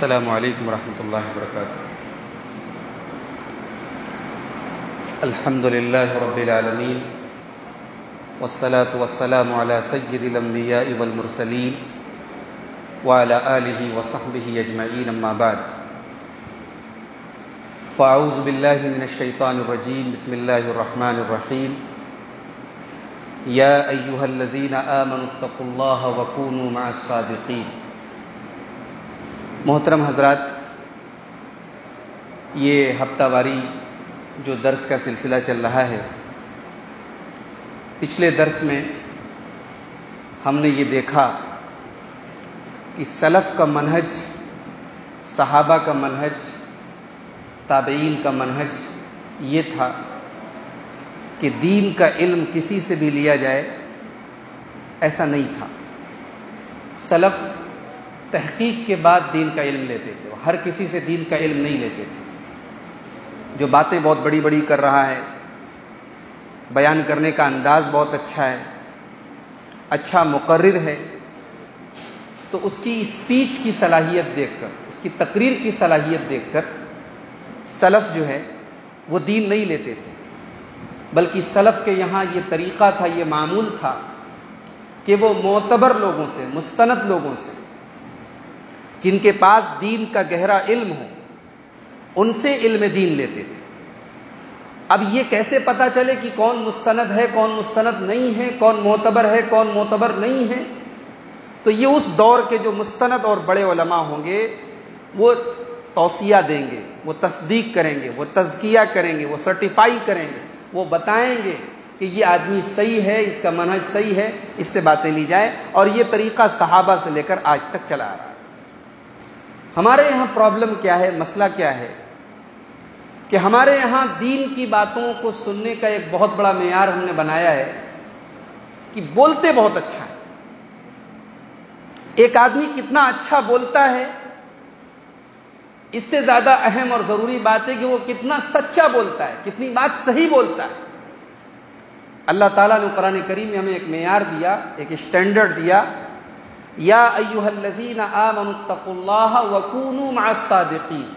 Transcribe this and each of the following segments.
السلام عليكم ورحمة الله وبركاته. الحمد لله رب العالمين والصلاة والسلام على سيد الأنبياء والمرسلين وعلى آله وصحبه أجمعين ما بعد. فأعوذ بالله من الشيطان الرجيم. بسم الله الرحمن الرحيم. يا أيها الذين آمنوا اتقوا الله وكونوا مع الصادقين. محترم حضرات، یہ ہفتہ واری جو درس کا سلسلہ چل رہا ہے، پچھلے درس میں ہم نے یہ دیکھا کہ سلف کا منہج، صحابہ کا منہج، تابعین کا منہج یہ تھا کہ دین کا علم کسی سے بھی لیا جائے، ایسا نہیں تھا۔ سلف تحقیق کے بعد دین کا علم لیتے تھے۔ ہر کسی سے دین کا علم نہیں لیتے تھے۔ جو باتیں بہت بڑی بڑی کر رہا ہے، بیان کرنے کا انداز بہت اچھا ہے اچھا مقرر ہے، تو اس کی اسپیچ کی صلاحیت دیکھ کر، اس کی تقریر کی صلاحیت دیکھ کر سلف جو ہے، وہ دین نہیں لیتے تھے۔ بلکہ سلف کے یہاں یہ طریقہ تھا، یہ معمول تھا کہ وہ معتبر لوگوں سے، مستند لوگوں سے جن کے پاس دین کا گہرا علم ہو، ان سے علم دین لیتے تھے۔ اب یہ کیسے پتا چلے کہ کون مستند ہے، کون مستند نہیں ہے، کون معتبر ہے، کون معتبر نہیں ہے؟ تو یہ اس دور کے جو مستند اور بڑے علماء ہوں گے، وہ توسیہ دیں گے، وہ تصدیق کریں گے، وہ تزکیہ کریں گے، وہ سرٹیفائی کریں گے، وہ بتائیں گے کہ یہ آدمی صحیح ہے، اس کا منہج صحیح ہے، اس سے باتیں لی جائیں۔ اور یہ طریقہ صحابہ سے لے کر آج تک چلا آ رہا ہے۔ ہمارے یہاں پرابلم کیا ہے؟ مسئلہ کیا ہے؟ کہ ہمارے یہاں دین کی باتوں کو سننے کا ایک بہت بڑا معیار ہم نے بنایا ہے کہ بولتے بہت اچھا ہے۔ ایک آدمی کتنا اچھا بولتا ہے، اس سے زیادہ اہم اور ضروری بات ہے کہ وہ کتنا سچا بولتا ہے، کتنی بات صحیح بولتا ہے۔ اللہ تعالیٰ نے قرآن کریم میں ہمیں ایک معیار دیا، ایک اسٹینڈرڈ دیا یا ایوہ الذین آمنوا اتقوا اللہ وکونوا مع الصادقین۔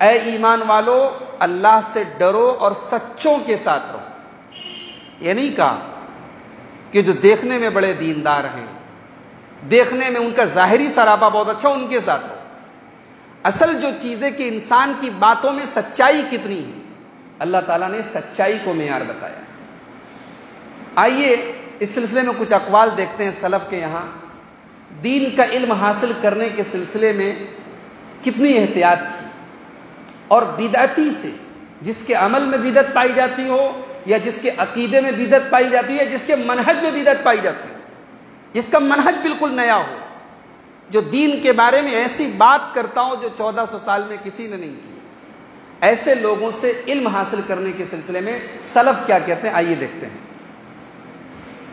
اے ایمان والو، اللہ سے ڈرو اور سچوں کے ساتھ رہو۔ یہ نہیں کہا کہ جو دیکھنے میں بڑے دیندار ہیں، دیکھنے میں ان کا ظاہری سراپا بہت اچھا ان کے ساتھ رہو۔ اصل جو چیزیں کہ انسان کی باتوں میں سچائی کتنی ہے، اللہ تعالیٰ نے سچائی کو معیار بتایا۔ آئیے اس سلسلے میں کچھ اقوال دیکھتے ہیں سلف کے یہاں۔ دین کا علم حاصل کرنے کے سلسلے میں کتنی احتیاط تھی۔ اور بدعتی سے، جس کے عمل میں بدت پائی جاتی ہو، یا جس کے عقیدے میں بدت پائی جاتی ہے جس کے منہج میں بدت پائی جاتی ہے جس کا منہج بالکل نیا ہو۔ جو دین کے بارے میں ایسی بات کرتا ہوں جو چودہ سو سال میں کسی نے نہیں کی۔ ایسے لوگوں سے علم حاصل کرنے کے سلسلے میں سلف کیا کہتے ہیں؟ آئیے دیکھتے ہیں۔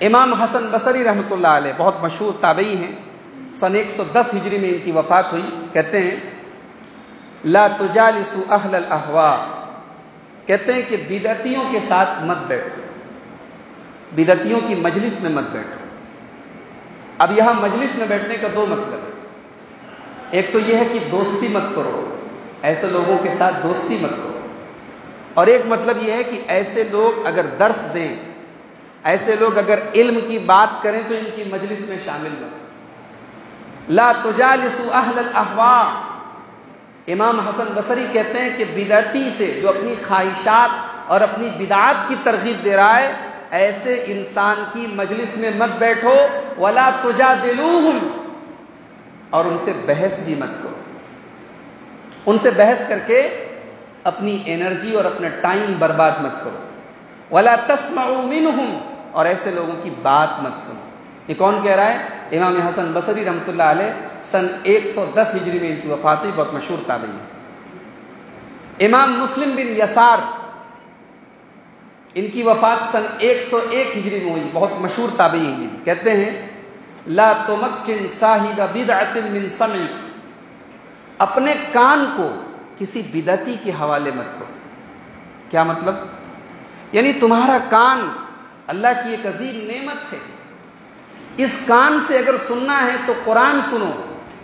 امام حسن بصری رحمۃ اللہ علیہ بہت مشہور تابعی ہیں۔ سن ایک سو دس ہجری میں ان کی وفات ہوئی۔ کہتے ہیں، لا تجالسو اہل الاحوا کہتے ہیں کہ بدعتیوں کے ساتھ مت بیٹھو۔ بدعتیوں کی مجلس میں مت بیٹھو۔ اب یہاں مجلس میں بیٹھنے کا دو مطلب ہے۔ ایک تو یہ ہے کہ دوستی مت کرو۔ ایسے لوگوں کے ساتھ دوستی مت کرو۔ اور ایک مطلب یہ ہے کہ ایسے لوگ اگر درس دیں، ایسے لوگ اگر علم کی بات کریں تو ان کی مجلس میں شامل مت لا تجالسو اہل الاحوا امام حسن بصری کہتے ہیں کہ بدعتی سے جو اپنی خواہشات اور اپنی بدعات کی ترغیب دے رہا ہے، ایسے انسان کی مجلس میں مت بیٹھو، ولا تجادلوہم۔ اور ان سے بحث بھی مت کرو۔ ان سے بحث کر کے اپنی انرجی اور اپنا ٹائم برباد مت کرو۔ ولا تسمعوا منہم۔ اور ایسے لوگوں کی بات مت سنو۔ یہ کون کہہ رہا ہے؟ امام حسن بصری رحمۃ اللہ علیہ سن ایک سو دس ہجری میں ان کی وفات ہوئی، بہت مشہور تابعی ہے امام مسلم بن یسار، ان کی وفات سن ایک سو ایک ہجری میں ہوئی، بہت مشہور تابعی ہیں۔ کہتے ہیں، لا تمکن صاحب بدعت من سمع۔ اپنے کان کو کسی بدعتی کے حوالے مت کرو۔ کیا مطلب؟ یعنی تمہارا کان اللہ کی ایک عظیم نعمت ہے۔ اس کان سے اگر سننا ہے تو قرآن سنو،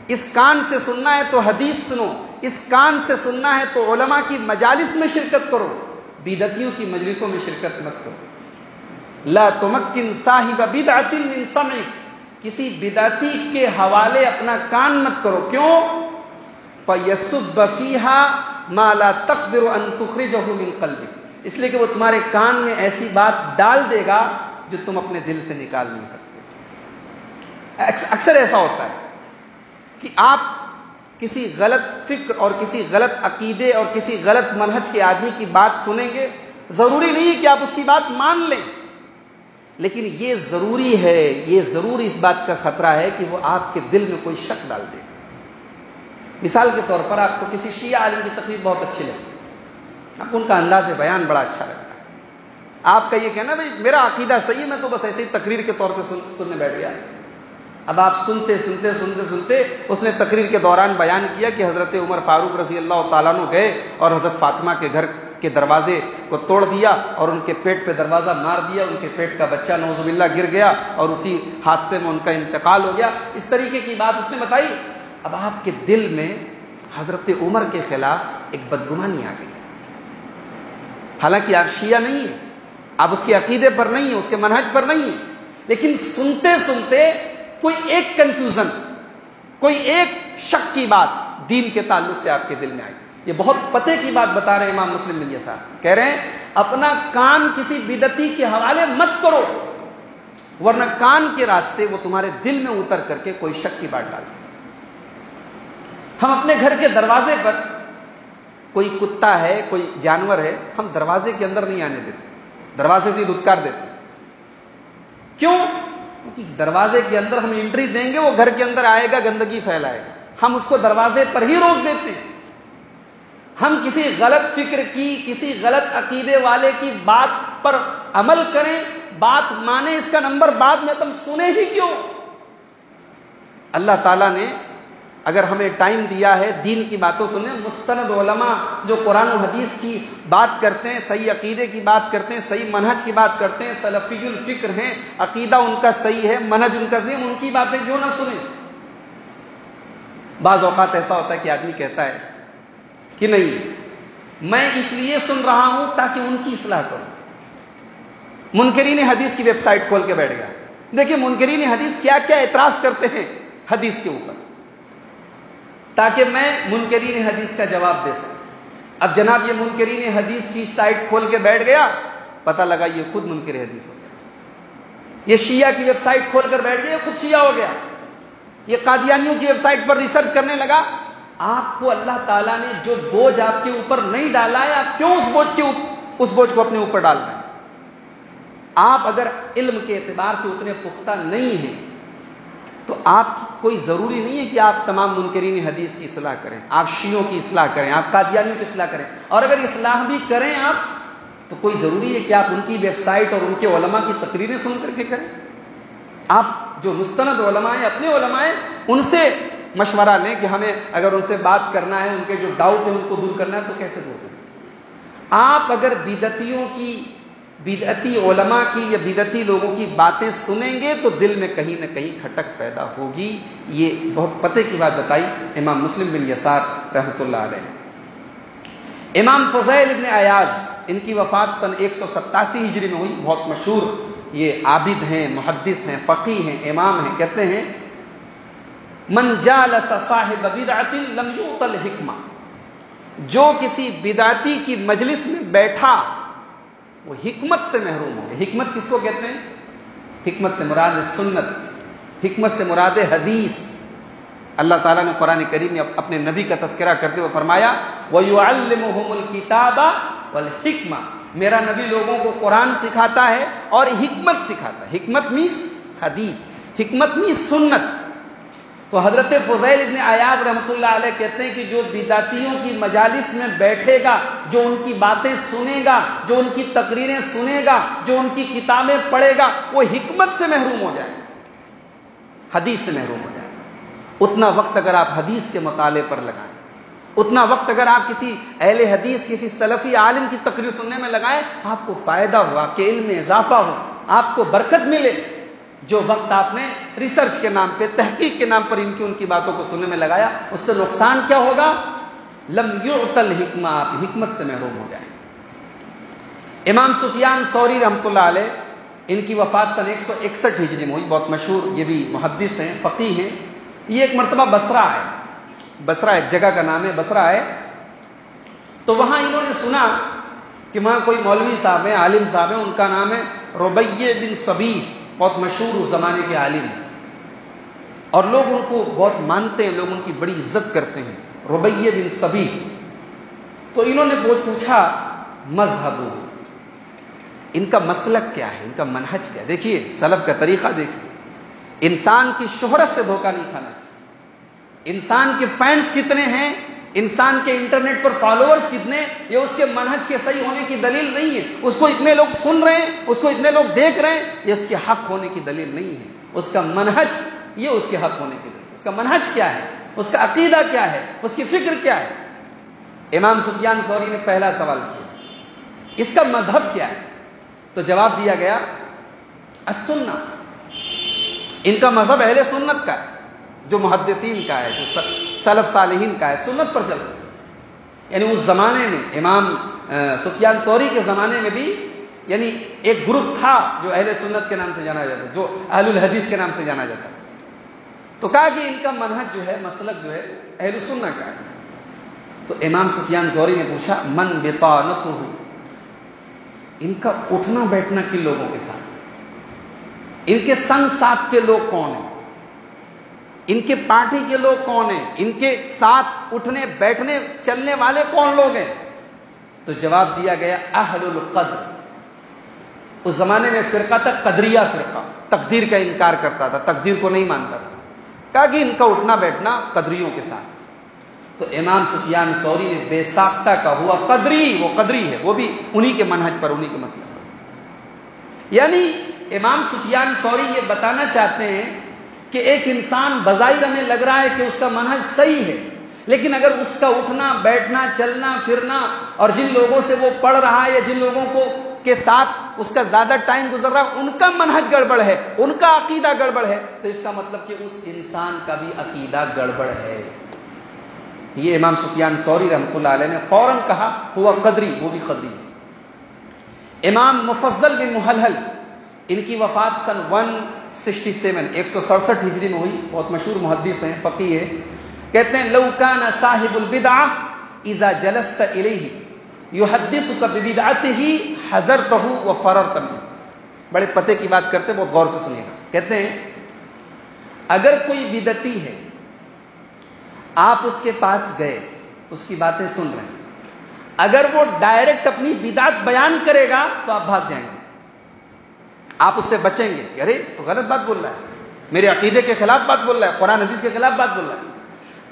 اس کان سے سننا ہے تو حدیث سنو، اس کان سے سننا ہے تو علماء کی مجالس میں شرکت کرو بیدتیوں کی مجلسوں میں شرکت مت کرو۔ لا تمکن صاحب بدعت من سمعک کسی بدعتی کے حوالے اپنا کان مت کرو۔ کیوں؟ فیسب فِيهَا مَا لَا تَقْدِرُ أَن تُخْرِجَهُ مِن قَلْبِكَ۔ اس لیے کہ وہ تمہارے کان میں ایسی بات ڈال دے گا جو تم اپنے دل سے نکال نہیں سکتے۔ اکثر ایسا ہوتا ہے کہ آپ کسی غلط فکر اور کسی غلط عقیدے اور کسی غلط منہج کے آدمی کی بات سنیں گے، ضروری نہیں ہے کہ آپ اس کی بات مان لیں۔ لیکن یہ ضروری ہے، یہ ضرور اس بات کا خطرہ ہے کہ وہ آپ کے دل میں کوئی شک ڈال دے۔ مثال کے طور پر آپ کو کسی شیعہ عالم کی تقریر بہت اچھی لگتی آپ ان کا انداز بیان بڑا اچھا لگتا ہے۔ آپ کا یہ کہنا بھائی، میرا عقیدہ صحیح ہے، میں تو بس ایسے ہی تقریر کے طور پہ سننے بیٹھ گیا۔ اب آپ سنتے سنتے سنتے سنتے اس نے تقریر کے دوران بیان کیا کہ حضرت عمر فاروق رضی اللہ تعالیٰ گئے اور حضرت فاطمہ کے گھر کے دروازے کو توڑ دیا اور ان کے پیٹ پہ دروازہ مار دیا، ان کے پیٹ کا بچہ نوزب اللہ گر گیا اور اسی حادثے میں ان کا انتقال ہو گیا۔ اس طریقے کی بات اس نے بتائی۔ اب آپ کے دل میں حضرت عمر کے خلاف ایک بدگمانی آ گئی۔ حالانکہ آپ شیعہ نہیں ہیں، آپ اس کے عقیدے پر نہیں ہیں، اس کے منہج پر نہیں ہیں، لیکن سنتے سنتے کوئی ایک کنفیوژن کوئی ایک شک کی بات دین کے تعلق سے آپ کے دل میں آئی۔ یہ بہت پتے کی بات بتا رہے ہیں امام مسلم ملیہ صاحب۔ کہہ رہے ہیں، اپنا کان کسی بدتی کے حوالے مت کرو، ورنہ کان کے راستے وہ تمہارے دل میں اتر کر کے کوئی شک کی بات ڈال۔ ہم اپنے گھر کے دروازے پر، کوئی کتا ہے، کوئی جانور ہے، ہم دروازے کے اندر نہیں آنے دیتے، دروازے سے دھتکار دیتے۔ کیوں؟ دروازے کے اندر ہم انٹری دیں گے، وہ گھر کے اندر آئے گا، گندگی پھیلائے گا۔ ہم اس کو دروازے پر ہی روک دیتے ہیں۔ ہم کسی غلط فکر کی، کسی غلط عقیدے والے کی بات پر عمل کریں، بات مانے اس کا نمبر بعد میں تم سنے ہی کیوں؟ اللہ تعالیٰ نے اگر ہمیں ٹائم دیا ہے دین کی باتوں سنیں مستند علماء جو قرآن و حدیث کی بات کرتے ہیں، صحیح عقیدے کی بات کرتے ہیں، صحیح منہج کی بات کرتے ہیں سلفی الفکر ہیں، عقیدہ ان کا صحیح ہے، منہج ان کا صحیح ان کی باتیں جو نہ سنیں۔ بعض اوقات ایسا ہوتا ہے کہ آدمی کہتا ہے کہ نہیں، میں اس لیے سن رہا ہوں تاکہ ان کی اصلاح کروں۔ منکرین حدیث کی ویب سائٹ کھول کے بیٹھ گیا۔ دیکھیں منکرین حدیث کیا کیا اعتراض کرتے ہیں حدیث کے اوپر۔ تاکہ میں منکرین حدیث کا جواب دے سکوں۔ اب جناب، یہ منکرین حدیث کی سائٹ کھول کے بیٹھ گیا پتا لگا یہ خود منکر حدیث ہو گیا یہ شیعہ کی ویب سائٹ کھول کر بیٹھ گیا، خود شیعہ ہو گیا۔ یہ قادیانیوں کی ویب سائٹ پر ریسرچ کرنے لگا، آپ کو اللہ تعالیٰ نے جو بوجھ آپ کے اوپر نہیں ڈالا ہے، آپ کیوں اس بوجھ کے اس بوجھ کو اپنے اوپر ڈال رہے ہیں؟ آپ اگر علم کے اعتبار سے اتنے پختہ نہیں ہیں تو آپ کوئی ضروری نہیں ہے کہ آپ تمام منکرین حدیث کی اصلاح کریں، آپ شیعوں کی اصلاح کریں، آپ قادیانیوں کی اصلاح کریں۔ اور اگر اصلاح بھی کریں آپ، تو کوئی ضروری ہے کہ آپ ان کی ویب سائٹ اور ان کے علماء کی تقریریں سن کر کے کریں۔ آپ جو مستند علماء ہیں، اپنے علماء ہیں، ان سے مشورہ لیں کہ ہمیں اگر ان سے بات کرنا ہے، ان کے جو ڈاؤٹ ہیں، ان کو دور کرنا ہے، تو کیسے دور کریں؟ آپ اگر بدتیوں کی بدعتی علماء کی یا بدعتی لوگوں کی باتیں سنیں گے تو دل میں کہیں نہ کہیں کھٹک پیدا ہوگی۔ یہ بہت پتے کی بات بتائی امام مسلم بن یسار رحمۃ اللہ علیہ امام فضیل ابن ایاز، ان کی وفات سن ایک سو ستاسی ہجری میں ہوئی، بہت مشہور۔ یہ عابد ہیں، محدث ہیں فقی ہیں، امام ہیں، کہتے ہیں، من جالس صاحب بدعت لم يعطل حکمہ جو کسی بدعتی کی مجلس میں بیٹھا وہ حکمت سے محروم ہو گیا حکمت کس کو کہتے ہیں؟ حکمت سے مراد سنت، حکمت سے مراد حدیث۔ اللہ تعالیٰ نے قرآن کریم میں اپنے نبی کا تذکرہ کرتے ہوئے فرمایا، وَيُعَلِّمُهُمُ الْكِتَابَ وَالْحِكْمَةِ۔ میرا نبی لوگوں کو قرآن سکھاتا ہے اور حکمت سکھاتا ہے۔ حکمت میس حدیث۔ حکمت میس سنت۔ تو حضرت فضیل ابن ایاز رحمۃ اللہ علیہ کہتے ہیں کہ جو بداتیوں کی مجالس میں بیٹھے گا، جو ان کی باتیں سنے گا، جو ان کی تقریریں سنے گا، جو ان کی کتابیں پڑھے گا، وہ حکمت سے محروم ہو جائے حدیث سے محروم ہو جائے اتنا وقت اگر آپ حدیث کے مطالعے پر لگائیں، اتنا وقت اگر آپ کسی اہل حدیث، کسی سلفی عالم کی تقریر سننے میں لگائیں، آپ کو فائدہ ہو آپ کے علم میں اضافہ ہو، آپ کو برکت ملے۔ جو وقت آپ نے ریسرچ کے نام پہ، تحقیق کے نام پر ان کی ان کی باتوں کو سننے میں لگایا، اس سے نقصان کیا ہوگا؟ لم یعطل حکمہ آپ حکمت سے محروم ہو جائیں۔ امام سفیان سوری رحمۃ اللہ علیہ، ان کی وفات سن ایک سو اکسٹھ ہجری میں ہوئی، بہت مشہور، یہ بھی محدث ہیں فقی ہیں۔ یہ ایک مرتبہ بسرا ہے۔ بسرا ایک جگہ کا نام ہے بسرا ہے۔ تو وہاں انہوں نے سنا کہ وہاں کوئی مولوی صاحب ہیں، عالم صاحب ہیں، ان کا نام ہے ربیہ بن صبی بہت مشہور اس زمانے کے عالم ہیں۔ اور لوگ ان کو بہت مانتے ہیں، لوگ ان کی بڑی عزت کرتے ہیں۔ ربیہ بن صبی تو انہوں نے بہت پوچھا، مذہب ان کا مسلک کیا ہے؟ ان کا منہج کیا دیکھیے سلب کا طریقہ دیکھیے۔ انسان کی شہرت سے دھوکہ نہیں کھانا چاہیے۔ انسان کے فینس کتنے ہیں؟ انسان کے انٹرنیٹ پر فالوورز کتنے یہ اس کے منہج کے صحیح ہونے کی دلیل نہیں ہے۔ اس کو اتنے لوگ سن رہے ہیں، اس کو اتنے لوگ دیکھ رہے ہیں، یہ اس کے حق ہونے کی دلیل نہیں ہے۔ اس کا منہج، یہ اس کے حق ہونے کی دلیل۔ اس کا منہج کیا ہے؟ اس کا عقیدہ کیا ہے؟ اس کی فکر کیا ہے؟ امام سفیان سوری نے پہلا سوال کیا۔ اس کا مذہب کیا ہے؟ تو جواب دیا گیا سننا ان کا مذہب اہل سنت کا ہے، جو محدثین کا ہے، جو سلف صالحین کا ہے، سنت پر چل یعنی اس زمانے میں امام سفیان سوری کے زمانے میں بھی یعنی ایک گروپ تھا جو اہل سنت کے نام سے جانا جاتا، جو اہل الحدیث کے نام سے جانا جاتا۔ تو کہا کہ ان کا منحج جو ہے، مسلک جو ہے، اہل سنت کا ہے۔ تو امام سفیان سوری نے پوچھا، من بطانت ان کا اٹھنا بیٹھنا کن لوگوں کے ساتھ؟ ان کے سنگ ساتھ کے لوگ کون ہیں؟ ان کے پارٹی کے لوگ کون ہیں؟ ان کے ساتھ اٹھنے، بیٹھنے، چلنے والے کون لوگ ہیں؟ تو جواب دیا گیا اہل القدر۔ اس زمانے میں فرقہ تھا قدریہ فرقہ۔ تقدیر کا انکار کرتا تھا، تقدیر کو نہیں مانتا تھا۔ کہا کہ ان کا اٹھنا بیٹھنا قدریوں کے ساتھ۔ تو امام سفیان سوری نے بے ساختہ کا ہوا قدری، وہ قدری ہے، وہ بھی انہی کے منہج پر، انہی کے مسئلہ پر۔ یعنی امام سفیان سوری یہ بتانا چاہتے ہیں کہ ایک انسان بظاہر ہمیں لگ رہا ہے کہ اس کا منہج صحیح ہے، لیکن اگر اس کا اٹھنا، بیٹھنا، چلنا، پھرنا اور جن لوگوں سے وہ پڑھ رہا ہے یا جن لوگوں کو کے ساتھ اس کا زیادہ ٹائم گزر رہا ان کا منہج گڑبڑ ہے، ان کا عقیدہ گڑبڑ ہے، تو اس کا مطلب کہ اس انسان کا بھی عقیدہ گڑبڑ ہے۔ یہ امام سفیان سوری رحمۃ اللہ علیہ نے فوراً کہا، ہوا قدری، وہ بھی قدری امام مفضل بن محلحل ان کی وفات سن ون سکسٹی سیون، ایک سو سڑسٹھ ہجری میں ہوئی، بہت مشہور محدث ہیں فقی ہے کہتے ہیں لوکان صاحب البدا ایزا جلست الیہ حضر و فرر بڑے پتے کی بات کرتے بہت غور سے سنیے گا۔ کہتے ہیں، اگر کوئی بدتی ہے، آپ اس کے پاس گئے، اس کی باتیں سن رہے ہیں، اگر وہ ڈائریکٹ اپنی بدعت بیان کرے گا، تو آپ بھاگ جائیں گے۔ آپ اس سے بچیں گے۔ ارے، تو غلط بات بول رہا ہے۔ میرے عقیدے کے خلاف بات بول رہا ہے۔ قرآن حدیث کے خلاف بات بول رہا ہے۔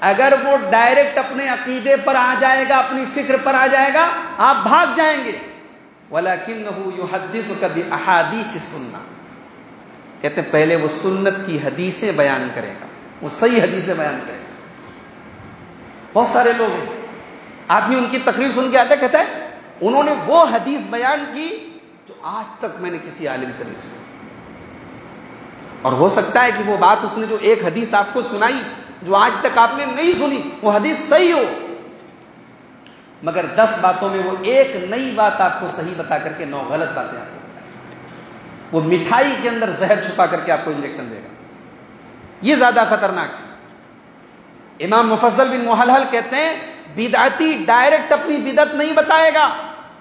اگر وہ ڈائریکٹ اپنے عقیدے پر آ جائے گا، اپنی فکر پر آ جائے گا، آپ بھاگ جائیں گے۔ کبھی احادیث سننا کہتے ہیں، پہلے وہ سنت کی حدیثیں بیان کرے گا۔ وہ صحیح حدیثیں بیان کرے گا۔ بہت سارے لوگ ہیں۔ آدمی ان کی تقریر سن کے آتا کہتا ہے انہوں نے وہ حدیث بیان کی آج تک میں نے کسی عالم سے نہیں سنا۔ اور ہو سکتا ہے کہ وہ بات اس نے جو ایک حدیث آپ کو سنائی، جو آج تک آپ نے نہیں سنی، وہ حدیث صحیح ہو۔ مگر دس باتوں میں وہ ایک نئی بات آپ کو صحیح بتا کر کے نو غلط باتیں آپ کو وہ مٹھائی کے اندر زہر چھپا کر کے آپ کو انجیکشن دے گا۔ یہ زیادہ خطرناک ہے۔ امام مفضل بن محلحل کہتے ہیں، بدعتی ڈائریکٹ اپنی بدت نہیں بتائے گا۔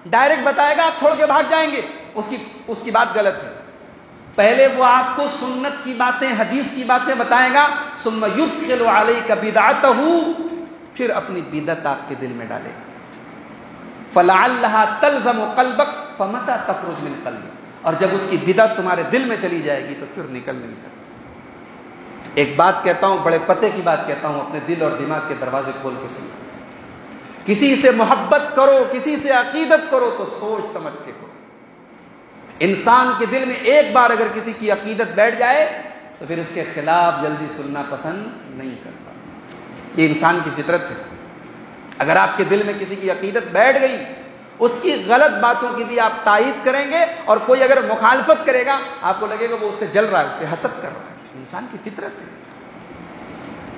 ڈائریکٹ بتائے گا، آپ چھوڑ کے بھاگ جائیں گے۔ اس کی اس کی بات غلط ہے۔ پہلے وہ آپ کو سنت کی باتیں، حدیث کی باتیں بتائے گا سم یوگ علیہ کا بدعت پھر اپنی بدت آپ کے دل میں ڈالے۔ گا فلا اللہ تلزم و قلبک فمتا تفرج من قلب اور جب اس کی بدت تمہارے دل میں چلی جائے گی تو پھر نکل نہیں سکتی۔ ایک بات کہتا ہوں، بڑے پتے کی بات کہتا ہوں، اپنے دل اور دماغ کے دروازے کھول کے سنو۔ کسی سے محبت کرو، کسی سے عقیدت کرو تو سوچ سمجھ کے۔ انسان کے دل میں ایک بار اگر کسی کی عقیدت بیٹھ جائے تو پھر اس کے خلاف جلدی سننا پسند نہیں کرتا۔ یہ انسان کی فطرت ہے۔ اگر آپ کے دل میں کسی کی عقیدت بیٹھ گئی، اس کی غلط باتوں کی بھی آپ تائید کریں گے اور کوئی اگر مخالفت کرے گا، آپ کو لگے گا وہ اس سے جل رہا ہے، اس سے حسد کر رہا ہے۔ انسان کی فطرت ہے۔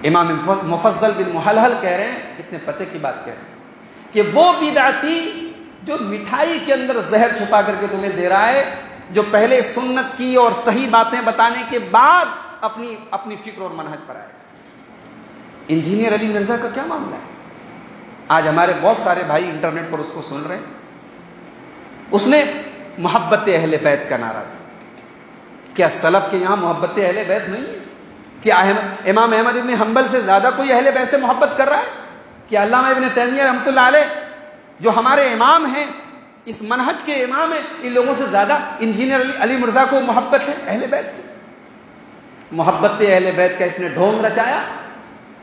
امام مفضل بن محلحل کہہ رہے ہیں، اتنے پتے کی بات کہہ رہے ہیں کہ وہ بدعتی جو مٹھائی کے اندر زہر چھپا کر کے تمہیں دے رہا ہے، جو پہلے سنت کی اور صحیح باتیں بتانے کے بعد اپنی اپنی فکر اور منہج پر آئے۔ انجینئر علی مرزا کا کیا معاملہ ہے؟ آج ہمارے بہت سارے بھائی انٹرنیٹ پر اس کو سن رہے ہیں۔ اس نے محبت اہل بیت کا نعرہ دیا۔ کیا سلف کے یہاں محبت اہل بیت نہیں ہے؟ کیا امام احمد ابن حنبل سے زیادہ کوئی اہل بیت سے محبت کر رہا ہے؟ کیا علامہ ابن تیمیہ رحمۃ اللہ علیہ جو ہمارے امام ہیں، اس منہج کے امام ہیں، ان لوگوں سے زیادہ انجینئر علی علی مرزا کو محبت ہے، اہل بیت سے۔ محبت اہل بیت کا اس نے ڈھونگ رچایا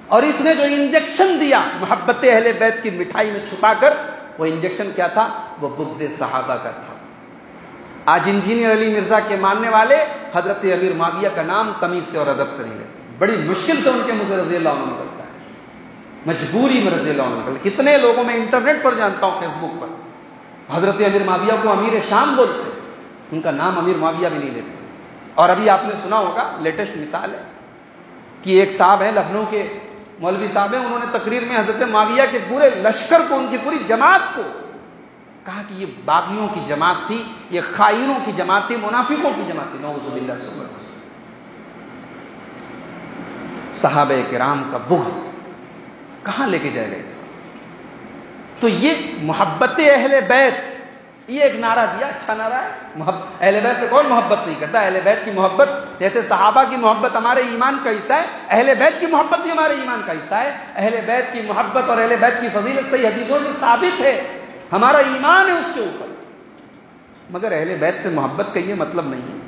اور اس نے جو انجیکشن دیا محبت اہل بیت کی مٹھائی میں چھپا کر، وہ انجیکشن کیا تھا؟ وہ بغض صحابہ کا تھا۔ آج انجینئر علی مرزا کے ماننے والے حضرت امیر معاویہ کا نام تمیز سے اور ادب سے نہیں لیتے بڑی مشکل سے ان کے مجھے رضی اللہ عنہ مجبوری میں رضی اللہ عنہ کتنے لوگوں میں انٹرنیٹ پر جانتا ہوں فیس بک پر۔ حضرت امیر معاویہ کو امیر شام بولتے ہیں۔ ان کا نام امیر معاویہ بھی نہیں لیتے۔ اور ابھی آپ نے سنا ہوگا، لیٹسٹ مثال ہے کہ ایک صاحب ہیں لکھنؤ کے، مولوی صاحب ہیں، انہوں نے تقریر میں حضرت معاویہ کے پورے لشکر کو، ان کی پوری جماعت کو کہا کہ یہ باغیوں کی جماعت تھی، یہ خائنوں کی جماعت تھی، منافقوں کی جماعت تھی۔ نوز اللہ۔ صحابہ کرام کا بغض کہاں لے کے جائے گا تو یہ محبت اہل بیت، یہ ایک نعرہ دیا اچھا نعرہ ہے محبت اہل بیت سے کون محبت نہیں کرتا؟ اہل بیت کی محبت، جیسے صحابہ کی محبت ہمارے ایمان کا حصہ ہے، اہل بیت کی محبت بھی ہمارے ایمان کا حصہ ہے، اہل بیت کی محبت اور اہل بیت کی فضیلت صحیح حدیثوں سے ثابت ہے، ہمارا ایمان ہے اس کے اوپر۔ مگر اہل بیت سے محبت کا یہ مطلب نہیں ہے۔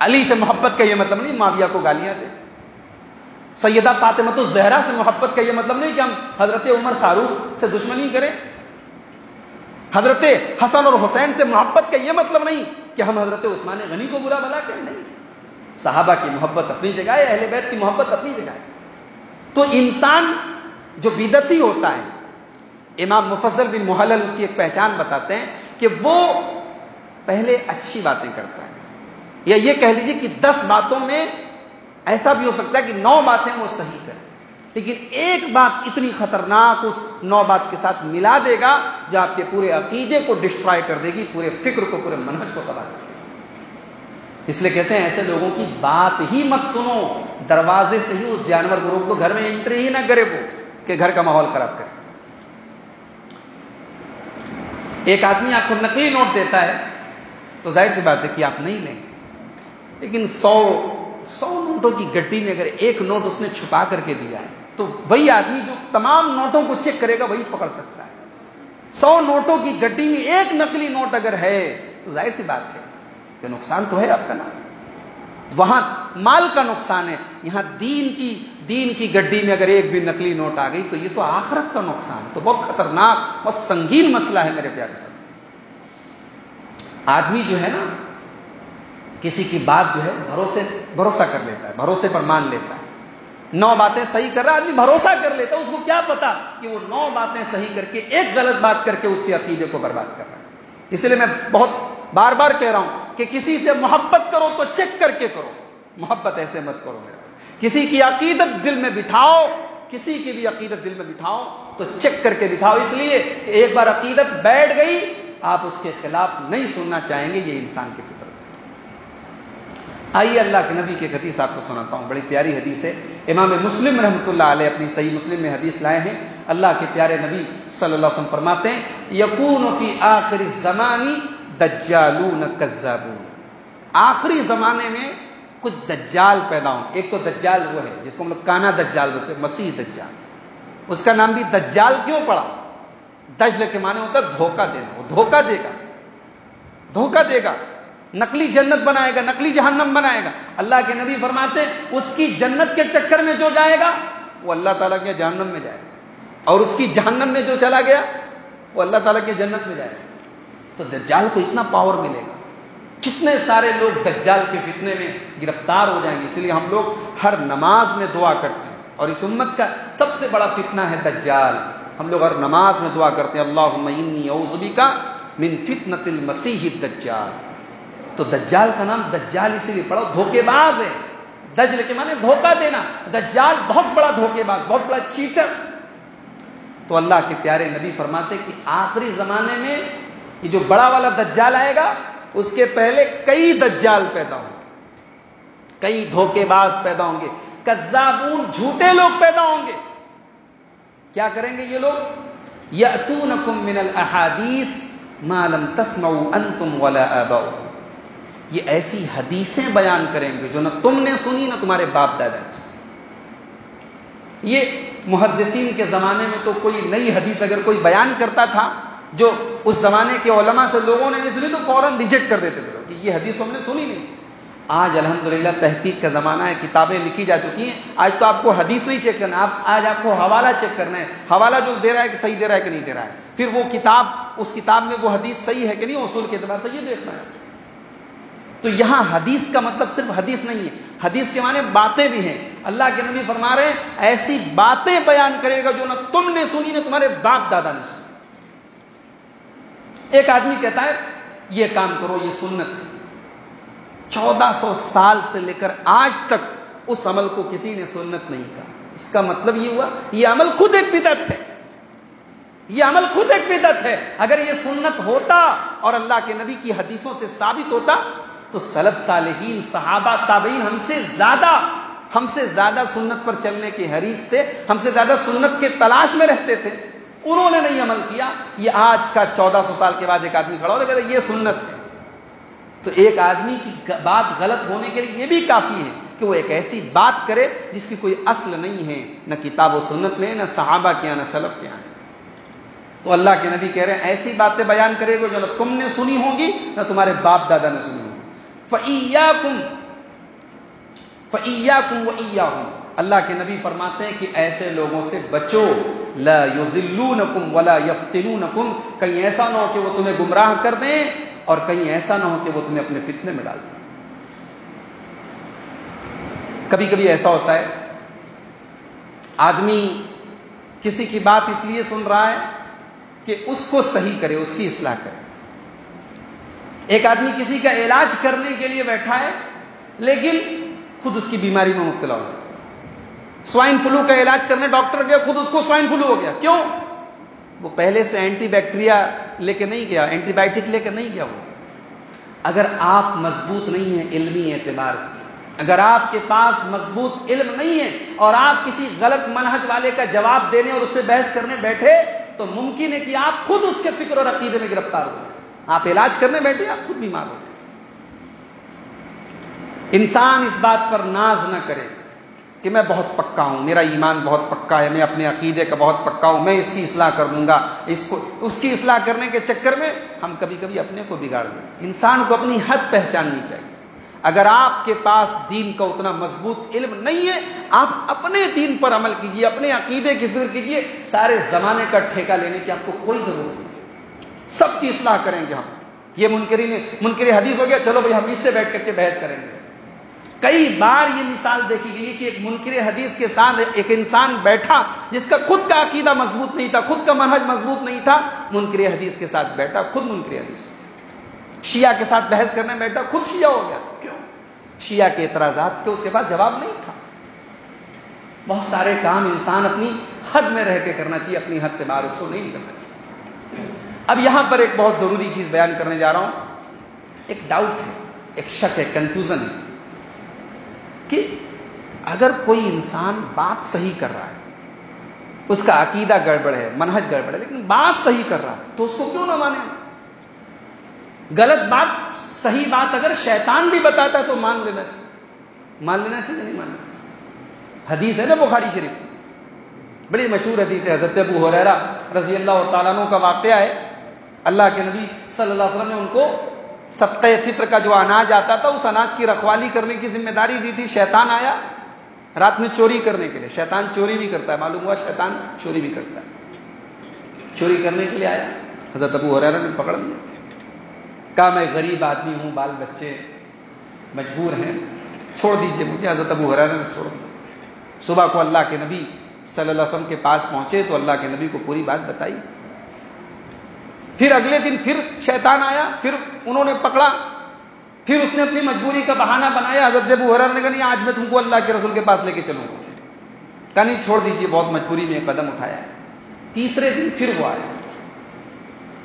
علی سے محبت کا یہ مطلب نہیں، معاویہ کو گالیاں دے۔ سیدہ فاطمت الزہرا سے محبت کا یہ مطلب نہیں کہ ہم حضرت عمر فاروق سے دشمنی کریں، حضرت حسن اور حسین سے محبت کا یہ مطلب نہیں کہ ہم حضرت عثمان غنی کو برا بلا کہ نہیں۔ صحابہ کی محبت اپنی جگہ ہے، اہل بیت کی محبت اپنی جگہ ہے۔ تو انسان جو بدتی ہوتا ہے، امام مفضل بن محلل اس کی ایک پہچان بتاتے ہیں کہ وہ پہلے اچھی باتیں کرتا ہے۔ یا یہ کہہ لیجیے کہ دس باتوں میں ایسا بھی ہو سکتا ہے کہ نو باتیں وہ صحیح کریں۔ لیکن ایک بات اتنی خطرناک اس نو بات کے ساتھ ملا دے گا جو آپ کے پورے عقیدے کو ڈسٹرائے کر دے گی، پورے فکر کو، پورے منہج کو تباہ کر دے گی۔ اس لیے کہتے ہیں ایسے لوگوں کی بات ہی مت سنو۔ دروازے سے ہی اس جانور گروہ کو گھر میں انٹری ہی نہ کرے وہ، کہ گھر کا ماحول خراب کرے۔ ایک آدمی آپ کو نقلی نوٹ دیتا ہے تو ظاہر سی بات ہے کہ آپ نہیں لیں۔ لیکن سو سو نوٹوں کی گڈی میں اگر ایک نوٹ اس نے چھپا کر کے دیا ہے، تو وہی آدمی جو تمام نوٹوں کو چیک کرے گا، وہی پکڑ سکتا ہے۔ سو نوٹوں کی گڈی میں ایک نقلی نوٹ اگر ہے، تو ظاہر سی بات ہے کہ نقصان تو ہے آپ کا نام۔ وہاں مال کا نقصان ہے۔ یہاں دین کی دین کی گڈی میں اگر ایک بھی نقلی نوٹ آ گئی، تو یہ تو آخرت کا نقصان تو بہت خطرناک، بہت سنگین مسئلہ ہے میرے پیارے ساتھ آدمی جو ہے نا کسی کی بات جو ہے بھروسے بھروسہ کر لیتا ہے، بھروسے پر مان لیتا ہے۔ نو باتیں صحیح کر رہا آدمی بھروسہ کر لیتا ہے، اس کو کیا پتا کہ وہ نو باتیں صحیح کر کے ایک غلط بات کر کے اس کے عقیدے کو برباد کر رہا ہے۔ اس لیے میں بہت بار بار کہہ رہا ہوں کہ کسی سے محبت کرو تو چیک کر کے کرو۔ محبت ایسے مت کرو میرا کسی کی عقیدت دل میں بٹھاؤ، کسی کی بھی عقیدت دل میں بٹھاؤ تو چیک کر کے بٹھاؤ۔ اس لیے کہ ایک بار عقیدت بیٹھ گئی، آپ اس کے خلاف نہیں سننا چاہیں گے، یہ انسان کی فکر آئیے اللہ کے نبی کے حدیث آپ کو سناتا ہوں، بڑی پیاری حدیث ہے۔ امام مسلم رحمۃ اللہ علیہ اپنی صحیح مسلم میں حدیث لائے ہیں۔ اللہ کے پیارے نبی صلی اللہ علیہ وسلم فرماتے ہیں یقون فی آخری زمانی دجالون کذابون۔ آخری زمانے میں کچھ دجال پیدا ہوں۔ ایک تو دجال وہ ہے، جس کو ہم لوگ کانا دجال بولتے مسیح دجال۔ اس کا نام بھی دجال کیوں پڑا؟ دجل کے معنی ہوتا ہے دھوکہ دینا، وہ دھوکہ دے گا۔ دھوکہ دے گا۔ نقلی جنت بنائے گا، نقلی جہنم بنائے گا۔ اللہ کے نبی فرماتے اس کی جنت کے چکر میں جو جائے گا، وہ اللہ تعالیٰ کے جہنم میں جائے گا۔ اور اس کی جہنم میں جو چلا گیا، وہ اللہ تعالیٰ کے جنت میں جائے گا۔ تو دجال کو اتنا پاور ملے گا۔ کتنے سارے لوگ دجال کے فتنے میں گرفتار ہو جائیں گے۔ اس لیے ہم لوگ ہر نماز میں دعا کرتے ہیں۔ اور اس امت کا سب سے بڑا فتنہ ہے دجال۔ ہم لوگ ہر نماز میں دعا کرتے ہیں اللہ اوزبی کا من فتنت المسیح دجال تو دجال کا نام دجال اسی لیے پڑھو دھوکے باز ہے۔ دجل کے معنی دھوکہ دینا۔ دجال بہت بڑا دھوکے باز بہت بڑا چیٹر۔ تو اللہ کے پیارے نبی فرماتے کہ آخری زمانے میں یہ جو بڑا والا دجال آئے گا، اس کے پہلے کئی دجال پیدا ہوں گے۔ کئی دھوکے باز پیدا ہوں گے۔ کزابون جھوٹے لوگ پیدا ہوں گے۔ کیا کریں گے یہ لوگ؟ یاتونکم من الاحادیث ما لم تسمعوا انتم ولا اباؤکم یہ ایسی حدیثیں بیان کریں گے جو نہ تم نے سنی نہ تمہارے باپ دادا نے یہ محدثین کے زمانے میں تو کوئی نئی حدیث اگر کوئی بیان کرتا تھا جو اس زمانے کے علماء سے لوگوں نے سنی تو فوراً ریجیکٹ کر دیتے تھے کہ یہ حدیث ہم نے سنی نہیں۔ آج الحمدللہ تحقیق کا زمانہ ہے، کتابیں لکھی جا چکی ہیں۔ آج تو آپ کو حدیث نہیں چیک کرنا، آپ آج آپ کو حوالہ چیک کرنا ہے۔ حوالہ جو دے رہا ہے کہ صحیح دے رہا ہے کہ نہیں دے رہا ہے۔ پھر وہ کتاب، اس کتاب میں وہ حدیث صحیح ہے کہ نہیں، اصول کے اعتبار سے یہ دیکھنا ہے۔ تو یہاں حدیث کا مطلب صرف حدیث نہیں ہے۔ حدیث کے معنی باتیں بھی ہیں۔ اللہ کے نبی فرما رہے ہیں، ایسی باتیں بیان کرے گا جو نہ تم نے سنی، نہ تمہارے باپ دادا نے سنی۔ ایک آدمی کہتا ہے، یہ کام کرو، یہ سنت ہے۔ چودہ سو سال سے لے کر آج تک اس عمل کو کسی نے سنت نہیں کہا۔ اس کا مطلب یہ ہوا، یہ عمل خود ایک بدت ہے۔ یہ عمل خود ایک بدت ہے۔ اگر یہ سنت ہوتا اور اللہ کے نبی کی حدیثوں سے ثابت ہوتا تو سلف صالحین، صحابہ، تابعین ہم سے زیادہ، ہم سے زیادہ سنت پر چلنے کے حریث تھے، ہم سے زیادہ سنت کے تلاش میں رہتے تھے۔ انہوں نے نہیں عمل کیا۔ یہ آج کا چودہ سو سال کے بعد ایک آدمی کھڑا ہو کہتے یہ سنت ہے۔ تو ایک آدمی کی بات غلط ہونے کے لیے یہ بھی کافی ہے کہ وہ ایک ایسی بات کرے جس کی کوئی اصل نہیں ہے، نہ کتاب و سنت میں، نہ صحابہ کیا نہ سلف کیا ہے تو اللہ کے نبی کہہ رہے ہیں، ایسی باتیں بیان کرے گا جو نہ تم نے سنی ہوں گی، نہ تمہارے باپ دادا نے سنی ہوگی فعیا کم فعیا اللہ کے نبی فرماتے ہیں کہ ایسے لوگوں سے بچو۔ لا یزلونکم ولا یفتنونکم کہیں ایسا نہ ہو کہ وہ تمہیں گمراہ کر دیں اور کہیں ایسا نہ ہو کہ وہ تمہیں اپنے فتنے میں ڈال دیں۔ کبھی کبھی ایسا ہوتا ہے، آدمی کسی کی بات اس لیے سن رہا ہے کہ اس کو صحیح کرے، اس کی اصلاح کرے۔ ایک آدمی کسی کا علاج کرنے کے لیے بیٹھا ہے، لیکن خود اس کی بیماری میں مبتلا ہو گیا۔ سوائن فلو کا علاج کرنے، ڈاکٹر گیا خود اس کو سوائن فلو ہو گیا۔ کیوں؟ وہ پہلے سے اینٹی بیکٹیریا لے کے نہیں گیا اینٹی بایوٹک لے کے نہیں گیا وہ۔ اگر آپ مضبوط نہیں ہیں علمی اعتبار سے، اگر آپ کے پاس مضبوط علم نہیں ہے اور آپ کسی غلط منہج والے کا جواب دینے اور اس پہ بحث کرنے بیٹھے، تو ممکن ہے کہ آپ خود اس کے فکر اور عقیدے میں گرفتار ہو جائیں۔ آپ علاج کرنے بیٹھے، آپ خود بیمار ہو جائیں انسان اس بات پر ناز نہ کرے کہ میں بہت پکا ہوں، میرا ایمان بہت پکا ہے، میں اپنے عقیدے کا بہت پکا ہوں، میں اس کی اصلاح کر دوں گا۔ اس کو، اس کی اصلاح کرنے کے چکر میں ہم کبھی کبھی اپنے کو بگاڑ دیں۔ انسان کو اپنی حد پہچاننی چاہیے۔ اگر آپ کے پاس دین کا اتنا مضبوط علم نہیں ہے، آپ اپنے دین پر عمل کیجیے اپنے عقیدے کی فکر کیجیے سارے زمانے کا ٹھیکہ لینے کی آپ کو کوئی ضرورت نہیں۔ سب کی اصلاح کریں گے ہم۔ یہ منکری نے حدیث ہو گیا، چلو بھائی ہم اس سے بیٹھ کر کے بحث کریں گے۔ کئی بار یہ مثال دیکھی گئی کہ ایک منکر حدیث کے ساتھ ایک انسان بیٹھا جس کا خود کا عقیدہ مضبوط نہیں تھا، خود کا منہج مضبوط نہیں تھا، منکر حدیث کے ساتھ بیٹھا، خود منکر حدیث۔ شیعہ کے ساتھ بحث کرنے بیٹھا، خود شیعہ ہو گیا۔ کیوں؟ شیعہ کے اعتراضات کے اس کے بعد جواب نہیں تھا۔ بہت سارے کام انسان اپنی حد میں رہ کے کرنا چاہیے، اپنی حد سے باہر اس کو نہیں کرنا چاہیے۔ اب یہاں پر ایک بہت ضروری چیز بیان کرنے جا رہا ہوں۔ ایک ڈاؤٹ ہے، ایک شک ہے کنفیوژن ہے کہ اگر کوئی انسان بات صحیح کر رہا ہے، اس کا عقیدہ گڑبڑ ہے، منہج گڑبڑ ہے، لیکن بات صحیح کر رہا ہے، تو اس کو کیوں نہ مانے غلط بات، صحیح بات اگر شیطان بھی بتاتا ہے تو مان لینا چاہیے۔ مان لینا چاہیے نہیں مان لینا حدیث ہے نا بخاری شریف بڑی مشہور حدیث ہے، حضرت ابو حریرا رضی اللہ تعالیٰ کا واقعہ ہے۔ اللہ کے نبی صلی اللہ علیہ وسلم نے ان کو سبقہ فطر کا جو اناج آتا تھا، اس اناج کی رکھوالی کرنے کی ذمہ داری دی تھی۔ شیطان آیا رات میں چوری کرنے کے لیے۔ شیطان چوری بھی کرتا ہے، معلوم ہوا شیطان چوری بھی کرتا ہے۔ چوری کرنے کے لیے آیا۔ حضرت ابو حریرہ نے پکڑ لیا۔ کہا، میں غریب آدمی ہوں، بال بچے مجبور ہیں، چھوڑ دیجیے مجھے۔ حضرت ابو حریرہ نے چھوڑ دیا۔ صبح کو اللہ کے نبی صلی اللہ علیہ وسلم کے پاس پہنچے تو اللہ کے نبی کو پوری بات بتائی۔ پھر اگلے دن پھر شیطان آیا، پھر انہوں نے پکڑا، پھر اس نے اپنی مجبوری کا بہانہ بنایا۔ حضرت ابو حرار نے کہا، نہیں، آج میں تم کو اللہ کے رسول کے پاس لے کے چلوں گا۔ کہا، نہیں، چھوڑ دیجیے بہت مجبوری میں قدم اٹھایا۔ تیسرے دن پھر وہ آیا۔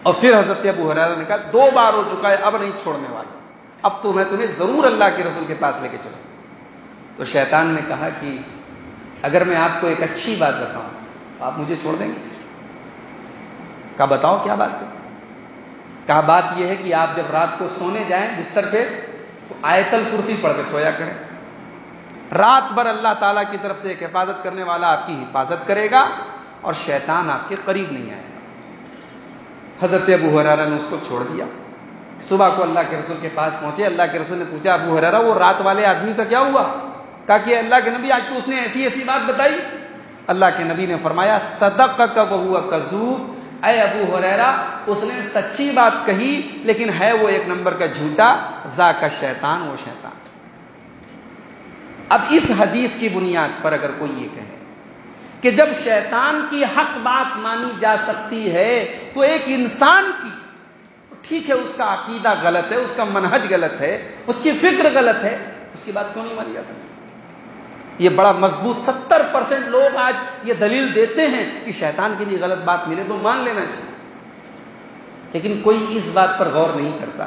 اور پھر حضرت ابو حرار نے کہا، دو بار ہو چکا ہے، اب نہیں چھوڑنے والا۔ اب تو میں تمہیں ضرور اللہ کے رسول کے پاس لے کے چلوں۔ تو شیطان نے کہا کہ، اگر میں آپ کو ایک اچھی بات بتاؤں، تو آپ مجھے چھوڑ دیں گے؟ کہا، بتاؤ کیا بات ہے؟ کہا بات یہ ہے کہ آپ جب رات کو سونے جائیں بستر پہ، تو آیتل کرسی پڑھ کے سویا کریں۔ رات بھر اللہ تعالیٰ کی طرف سے ایک حفاظت کرنے والا آپ کی حفاظت کرے گا اور شیطان آپ کے قریب نہیں آئے گا۔ حضرت ابو حرارا نے اس کو چھوڑ دیا۔ صبح کو اللہ کے رسول کے پاس پہنچے۔ اللہ کے رسول نے پوچھا، ابو حرارا وہ رات والے آدمی کا کیا ہوا؟ کہا کہ اللہ کے نبی، آج تو اس نے ایسی ایسی بات بتائی۔ اللہ کے نبی نے فرمایا صدق کا ہوا کزوب اے ابو حریرا اس نے سچی بات کہی، لیکن ہے وہ ایک نمبر کا جھوٹا زا کا شیطان، وہ شیطان۔ اب اس حدیث کی بنیاد پر اگر کوئی یہ کہے کہ جب شیطان کی حق بات مانی جا سکتی ہے، تو ایک انسان کی، ٹھیک ہے، اس کا عقیدہ غلط ہے، اس کا منہج غلط ہے، اس کی فکر غلط ہے، اس کی بات کیوں نہیں مانی جا سکتی؟ یہ بڑا مضبوط ستر پرسینٹ لوگ آج یہ دلیل دیتے ہیں کہ شیطان کے لیے غلط بات ملے تو مان لینا چاہیے۔ لیکن کوئی اس بات پر غور نہیں کرتا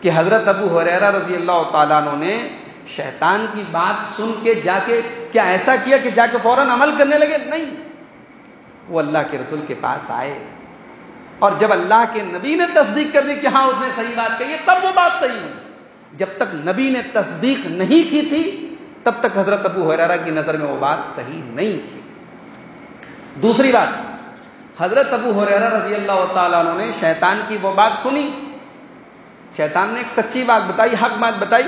کہ حضرت ابو حریرا رضی اللہ تعالیٰ نے شیطان کی بات سن کے جا کے کیا ایسا کیا کہ جا کے فوراً عمل کرنے لگے؟ نہیں۔ وہ اللہ کے رسول کے پاس آئے اور جب اللہ کے نبی نے تصدیق کر دی کہ ہاں اس نے صحیح بات کہی ہے، تب وہ بات صحیح ہوئی۔ جب تک نبی نے تصدیق نہیں کی تھی تب تک حضرت ابو حرارا کی نظر میں وہ بات صحیح نہیں تھی۔ دوسری بات، حضرت ابو حرارا رضی اللہ تعالیٰ عنہ نے شیطان کی وہ بات سنی۔ شیطان نے ایک سچی بات بتائی، حق بات بتائی۔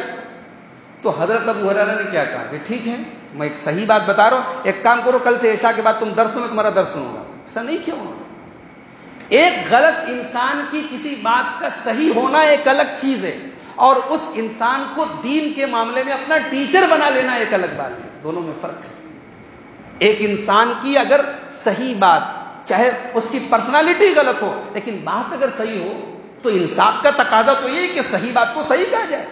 تو حضرت ابو حرارا نے کیا کہا کہ ٹھیک ہے، میں ایک صحیح بات بتا رہا ہوں۔ ایک کام کرو، کل سے عشاء کے بعد تم درس میں تمہارا درس سنوں گا۔ ایسا نہیں کیوں ایک غلط انسان کی کسی بات کا صحیح ہونا ایک الگ چیز ہے۔ اور اس انسان کو دین کے معاملے میں اپنا ٹیچر بنا لینا ایک الگ بات ہے۔ دونوں میں فرق ہے۔ ایک انسان کی اگر صحیح بات، چاہے اس کی پرسنالٹی غلط ہو، لیکن بات اگر صحیح ہو، تو انصاف کا تقاضا تو یہ کہ صحیح بات کو صحیح کہا جائے۔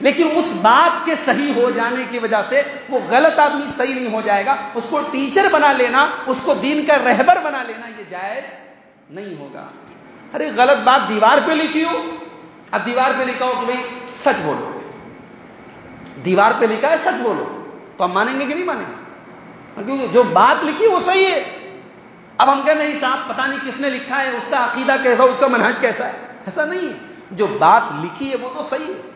لیکن اس بات کے صحیح ہو جانے کی وجہ سے وہ غلط آدمی صحیح نہیں ہو جائے گا۔ اس کو ٹیچر بنا لینا، اس کو دین کا رہبر بنا لینا یہ جائز نہیں ہوگا۔ ارے غلط بات دیوار پہ لکھی ہو اب دیوار پہ لکھا ہو کہ بھائی سچ بولو۔ دیوار پہ لکھا ہے سچ بولو۔ تو ہم مانیں گے کہ نہیں مانیں گے؟ کیونکہ جو بات لکھی وہ صحیح ہے۔ اب ہم کہہ نہیں صاحب، پتہ نہیں کس نے لکھا ہے، اس کا عقیدہ کیسا، اس کا منہج کیسا ہے۔ ایسا نہیں ہے۔ جو بات لکھی ہے وہ تو صحیح ہے۔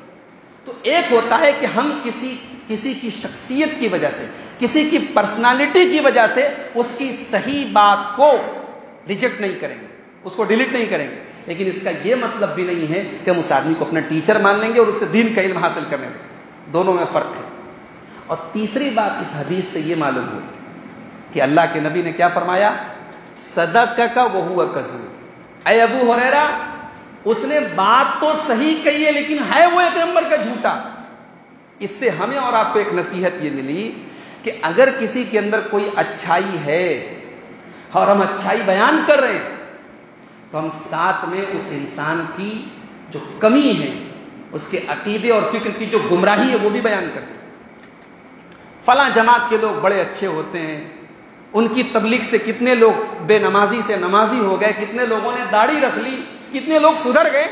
تو ایک ہوتا ہے کہ ہم کسی کسی کی شخصیت کی وجہ سے، کسی کی پرسنالٹی کی وجہ سے اس کی صحیح بات کو ریجیکٹ نہیں کریں گے، اس کو ڈیلیٹ نہیں کریں گے۔ لیکن اس کا یہ مطلب بھی نہیں ہے کہ ہم اس آدمی کو اپنا ٹیچر مان لیں گے اور اس سے دین کا علم حاصل کرنے لیں دونوں میں فرق ہے۔ اور تیسری بات اس حدیث سے یہ معلوم ہوئی کہ اللہ کے نبی نے کیا فرمایا؟ صدق کا وہ ہوا کزو اے ابو ہریرا اس نے بات تو صحیح کہی ہے لیکن ہے وہ ایک نمبر کا جھوٹا۔ اس سے ہمیں اور آپ کو ایک نصیحت یہ ملی کہ اگر کسی کے اندر کوئی اچھائی ہے اور ہم اچھائی بیان کر رہے ہیں تو ہم ساتھ میں اس انسان کی جو کمی ہے، اس کے عقیدے اور فکر کی جو گمراہی ہے، وہ بھی بیان کرتے فلاں جماعت کے لوگ بڑے اچھے ہوتے ہیں۔ ان کی تبلیغ سے کتنے لوگ بے نمازی سے نمازی ہو گئے، کتنے لوگوں نے داڑھی رکھ لی، کتنے لوگ سدھر گئے۔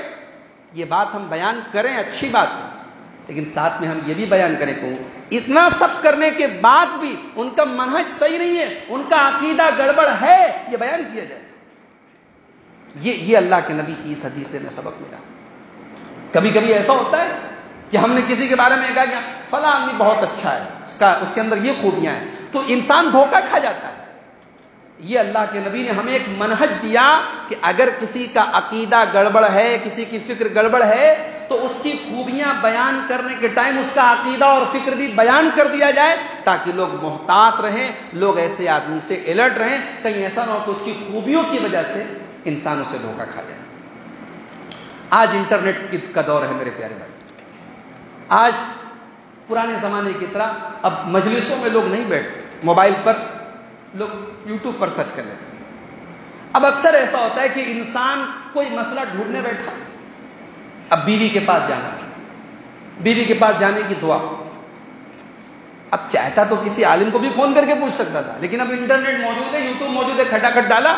یہ بات ہم بیان کریں، اچھی بات ہے۔ لیکن ساتھ میں ہم یہ بھی بیان کریں کہ اتنا سب کرنے کے بعد بھی ان کا منہج صحیح نہیں ہے، ان کا عقیدہ گڑبڑ ہے، یہ بیان کیا جائے۔ یہ یہ اللہ کے نبی کی اس حدیث سے میں سبق ملا۔ کبھی کبھی ایسا ہوتا ہے کہ ہم نے کسی کے بارے میں کہا کہ فلاں آدمی بہت اچھا ہے، اس کا، اس کے اندر یہ خوبیاں ہیں۔ تو انسان دھوکہ کھا جاتا ہے۔ یہ اللہ کے نبی نے ہمیں ایک منہج دیا کہ اگر کسی کا عقیدہ گڑبڑ ہے، کسی کی فکر گڑبڑ ہے، تو اس کی خوبیاں بیان کرنے کے ٹائم اس کا عقیدہ اور فکر بھی بیان کر دیا جائے تاکہ لوگ محتاط رہیں، لوگ ایسے آدمی سے الرٹ رہیں۔ کہیں ایسا نہ ہو کہ اس کی خوبیوں کی وجہ سے انسان اسے دھوکہ کھا جائے آج انٹرنیٹ کا دور ہے میرے پیارے بھائی۔ آج پرانے زمانے کی طرح اب مجلسوں میں لوگ نہیں بیٹھتے، موبائل پر لوگ یوٹیوب پر سرچ کر لیتے اب اکثر ایسا ہوتا ہے کہ انسان کوئی مسئلہ ڈھونڈنے بیٹھا، اب بیوی کے پاس جانا، بیوی کے پاس جانے کی دعا۔ اب چاہتا تو کسی عالم کو بھی فون کر کے پوچھ سکتا تھا، لیکن اب انٹرنیٹ موجود ہے، یوٹیوب موجود ہے کھٹا کھٹ ڈالا۔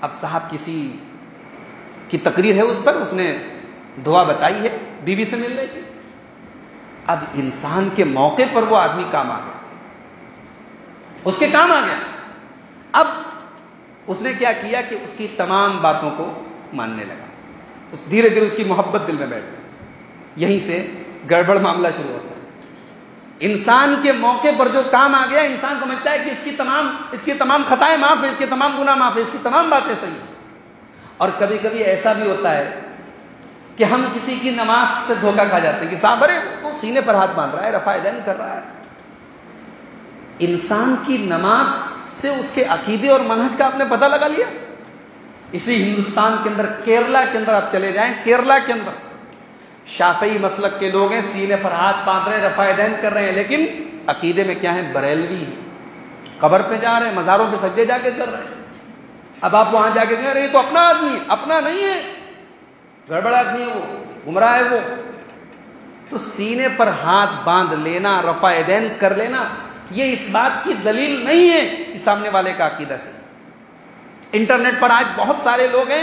اب صاحب کسی کی تقریر ہے اس پر، اس نے دعا بتائی ہے بیوی سے مل رہی تھی اب انسان کے موقع پر وہ آدمی کام آ گیا۔ اس کے کام آ گیا۔ اب اس نے کیا کیا کہ اس کی تمام باتوں کو ماننے لگا۔ اس دھیرے دھیرے اس کی محبت دل میں بیٹھ گئی۔ یہیں سے گڑبڑ معاملہ شروع ہوتا ہے انسان کے موقع پر جو کام آ گیا، انسان سمجھتا ہے کہ اس کی تمام، اس کی تمام خطائیں معاف ہیں، اس کے تمام گناہ معاف ہیں، اس کی تمام باتیں صحیح ہیں۔ اور کبھی کبھی ایسا بھی ہوتا ہے کہ ہم کسی کی نماز سے دھوکہ کھا جاتے ہیں کہ صاحب، ارے، وہ سینے پر ہاتھ باندھ رہا ہے رفا دین کر رہا ہے۔ انسان کی نماز سے اس کے عقیدے اور منہج کا آپ نے پتہ لگا لیا؟ اسی ہندوستان کے اندر، کیرلا کے اندر آپ چلے جائیں، کیرلا کے اندر۔ شافعی مسلک کے لوگ ہیں، سینے پر ہاتھ باندھ رہے ہیں رفا دین کر رہے ہیں، لیکن عقیدے میں کیا ہے بریلوی قبر پہ جا رہے ہیں، مزاروں پہ سجے جا کے کر رہے ہیں۔ اب آپ وہاں جا کے کہیں رہے تو اپنا آدمی ہے، اپنا نہیں ہے۔ گڑبڑ آدمی ہے وہ، گمراہ ہے وہ۔ تو سینے پر ہاتھ باندھ لینا رفا دین کر لینا، یہ اس بات کی دلیل نہیں ہے کہ سامنے والے کا عقیدہ سے انٹرنیٹ پر آج بہت سارے لوگ ہیں۔